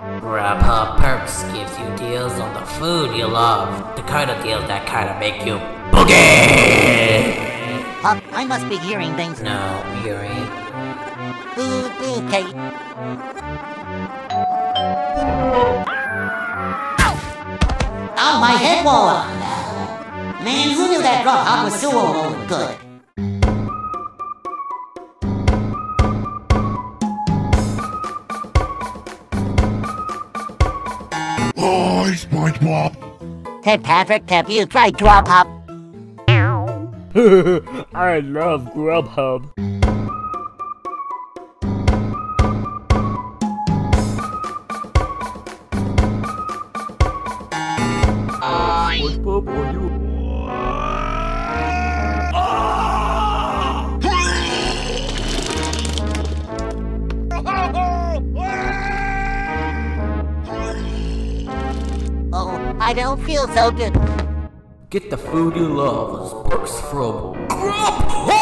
Grubhub Perks gives you deals on the food you love. The kind of deals that kind of make you boogie. Huck, I must be hearing things. No, Yuri. Food, okay. Oh, my head wall. Man, who knew that Grubhub was so old good? Hi, SpongeBob. Ted Patrick, have you tried Grubhub? I love Grubhub. SpongeBob, are you? Oh, I don't feel so good. Get the food you love perks from Grubhub.